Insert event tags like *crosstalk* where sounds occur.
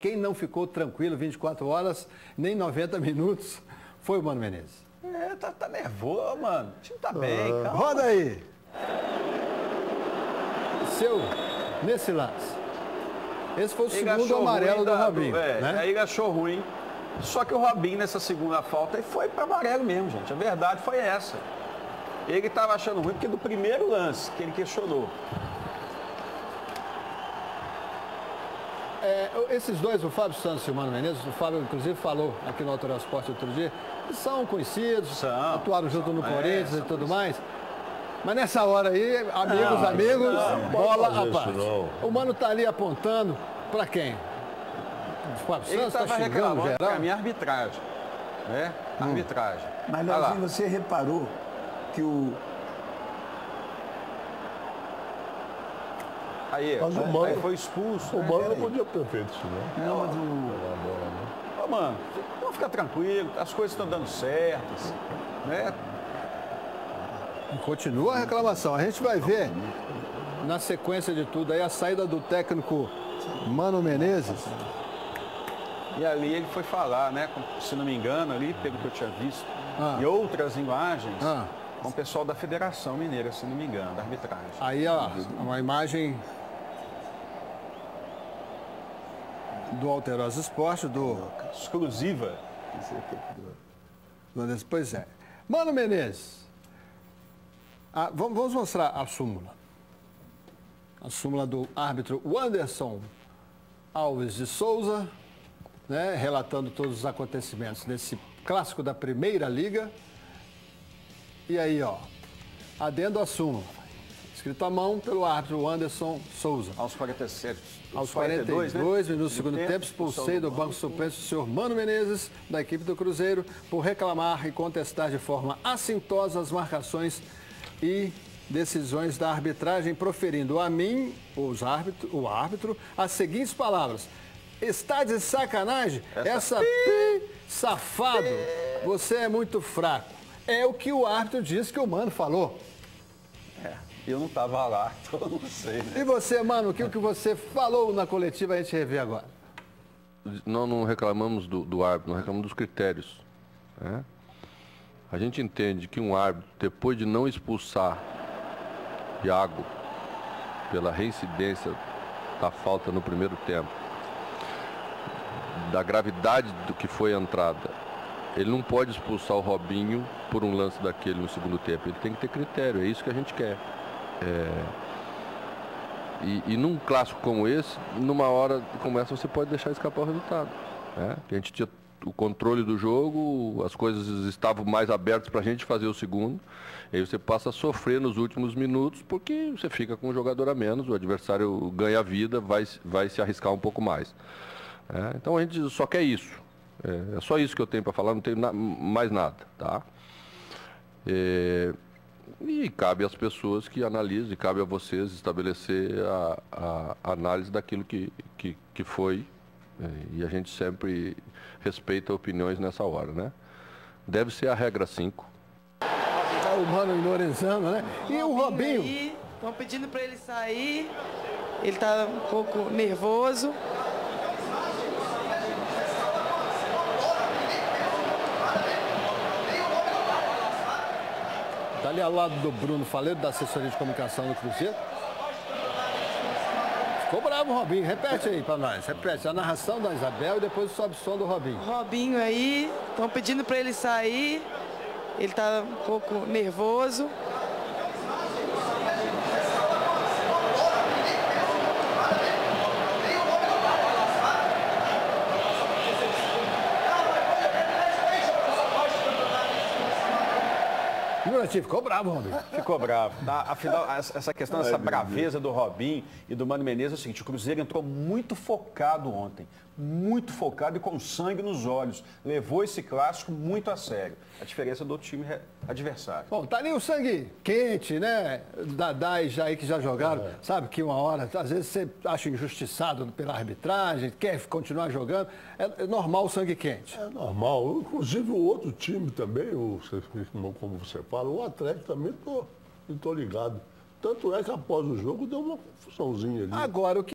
Quem não ficou tranquilo 24 horas, nem 90 minutos, foi o Mano Menezes. É, tá, tá nervoso, mano. O time tá bem, Ah, calma. Roda aí. Seu, nesse lance. Esse foi o Ele segundo amarelo do Robinho. é, né? Aí ele achou ruim. Só que o Robinho, nessa segunda falta, foi para amarelo mesmo, gente. A verdade foi essa. Ele estava achando ruim porque do primeiro lance que ele questionou. É, esses dois, o Fábio Santos e o Mano Menezes, o Fábio inclusive falou aqui no Autoral Esporte outro dia, são conhecidos, São. atuaram junto no É, Corinthians são e tudo mais. Mas nessa hora aí, amigos, Não, amigos, não, bola fazer parte. O Mano tá ali apontando para quem? O Fábio Ele Santos tá estava xingando reclamando geral? a minha arbitragem. Né? Arbitragem. Mas. Leozinho, você reparou que o. Aí, Mas o aí Mano- foi expulso. O né? Mano não podia ter feito isso, não. Não, mas o. Pela bola, né? Ô, mano, vamos ficar tranquilo, as coisas estão dando certas. Né? E Continua a reclamação. A gente vai ver na sequência de tudo aí a saída do técnico Mano Menezes. E ali ele foi falar, né, se não me engano, ali, pelo que eu tinha visto, Ah. e outras imagens, Ah. Com o pessoal da Federação Mineira, se não me engano, da arbitragem. Aí, ó, uma imagem do Alterosa Esporte, do, Exclusiva. do. Pois é. Mano Menezes, ah, vamos, vamos mostrar a súmula. A súmula do árbitro Wanderson Alves de Souza, né, relatando todos os acontecimentos desse clássico da Primeira Liga. E aí, ó, adendo a súmula. Escrito à mão pelo árbitro Wanderson Souza. Aos 47. Aos 42, 42 né? minutos do segundo tempo, expulsei do banco suplente o senhor Mano Menezes, da equipe do Cruzeiro, por reclamar e contestar de forma assintosa as marcações e decisões da arbitragem, proferindo a mim, os árbitro, o árbitro, as seguintes palavras. Está de sacanagem? Essa, pi, safado, você é muito fraco. É o que o árbitro disse que o Mano falou. É, eu não estava lá, *laughs* então eu não sei, né? E você, Mano, o que, o que você falou na coletiva a gente revê agora? Nós não reclamamos do, do árbitro, nós reclamamos dos critérios. né? A gente entende que um árbitro, depois de não expulsar Iago pela reincidência da falta no primeiro tempo, da gravidade do que foi a entrada, ele não pode expulsar o Robinho por um lance daquele no segundo tempo. Ele tem que ter critério, é isso que a gente quer. É, e, e num clássico como esse, numa hora como essa, você pode deixar escapar o resultado. Né? A gente tinha o controle do jogo, as coisas estavam mais abertas para a gente fazer o segundo. E aí você passa a sofrer nos últimos minutos, porque você fica com um jogador a menos, o adversário ganha vida, vai, vai se arriscar um pouco mais. né? Então a gente só quer isso. É, é só isso que eu tenho para falar, não tenho na- mais nada. Tá? É, e cabe às pessoas que analisem, cabe a vocês estabelecer a, a análise daquilo que, que, que foi. eh, E a gente sempre respeita opiniões nessa hora, né? Deve ser a regra 5. Tá o Mano ignorizando, né? E o Robinho? Estão pedindo para ele sair. Ele está um pouco nervoso. Tá ali ao lado do Bruno Faleiro, da assessoria de comunicação do Cruzeiro. Ficou bravo o Robinho. Repete aí pra nós. Repete a narração da Isabel e depois sobe o som do Robinho. Robinho aí. Estão pedindo para ele sair. Ele está um pouco nervoso. Figurativo, ficou bravo, Robinho. Ficou bravo. Tá? Afinal, essa questão, essa braveza do Robinho e do Mano Menezes é o seguinte, o Cruzeiro entrou muito focado ontem. Muito focado e com sangue nos olhos. Levou esse clássico muito a sério. A diferença do time re- adversário. Bom, tá ali o sangue quente, né? Dadá e Jair que já jogaram. Sabe que uma hora, às vezes você acha injustiçado pela arbitragem, quer continuar jogando. É, é normal o sangue quente. É normal. Inclusive o outro time também, o, como você fala, o Atlético também tô, tô ligado. Tanto é que após o jogo deu uma confusãozinha ali. Agora, o que